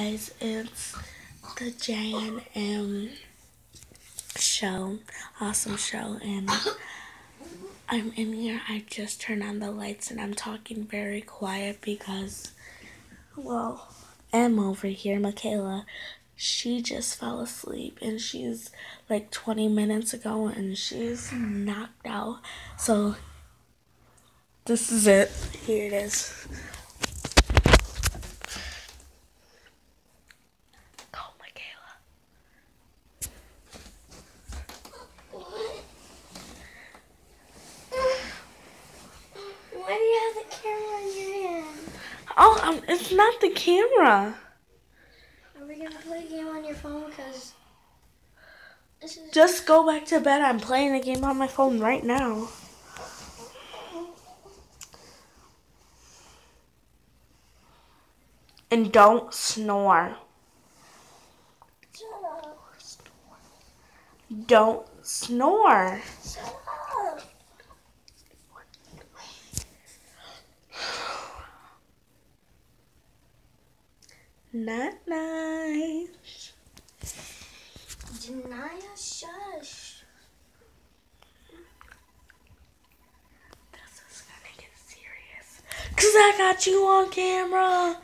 guys, it's the Jan M show, awesome show, and I'm in here. I just turned on the lights and I'm talking very quiet because, well, M over here, Makayla, she just fell asleep and she's like 20 minutes ago and she's knocked out. So, this is it. Here it is. Why do you have the camera in your hand? Oh, um, it's not the camera. Are we gonna play a game on your phone? Is. Just go back to bed. I'm playing a game on my phone right now. And don't snore. Shut up. Don't snore. Night night. Janiya, shush. This is gonna get serious. Cause I got you on camera.